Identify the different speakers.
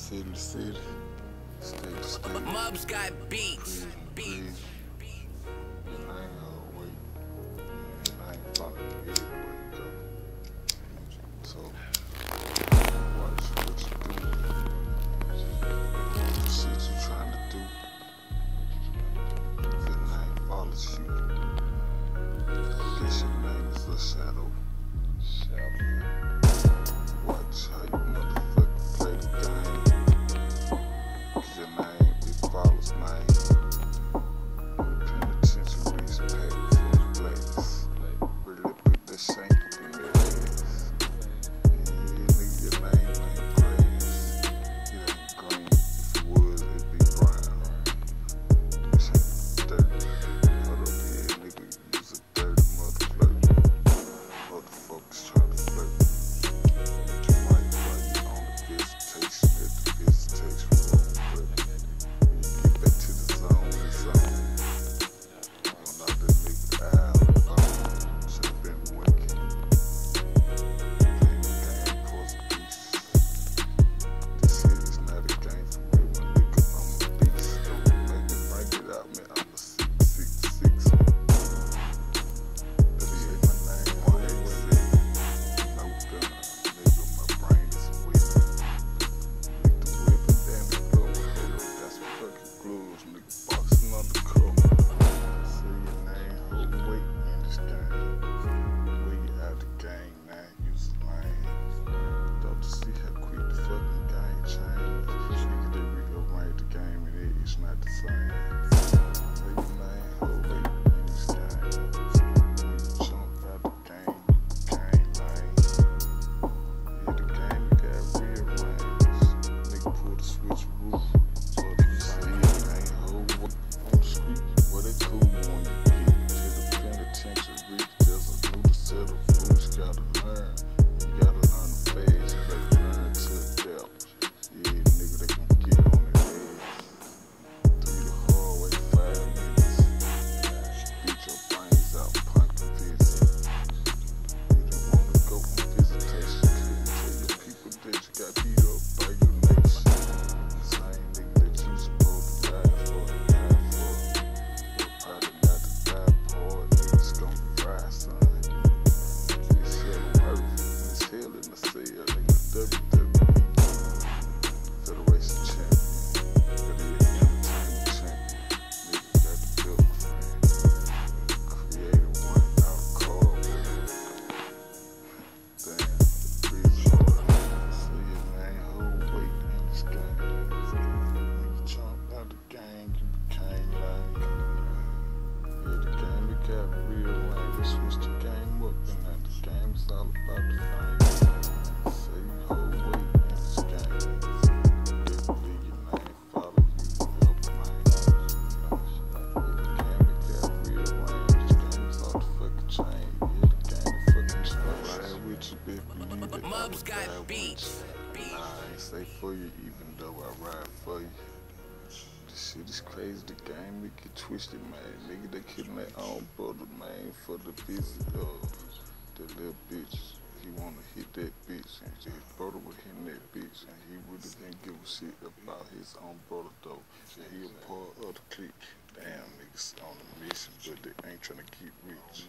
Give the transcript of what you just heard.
Speaker 1: City city, state state.
Speaker 2: Mubs got beats. Beats. Mubs got beats.
Speaker 1: I ain't say for you even though I ride for you. This shit is crazy. The game it get twisted, man. Nigga, they killing their own brother, man, for the busy dog. The little bitch. He wanna hit that bitch, and his brother was hitting that bitch, and he really didn't give a shit about his own brother though. And he a part of the clique. Damn, niggas on the mission, but they ain't trying to get rich.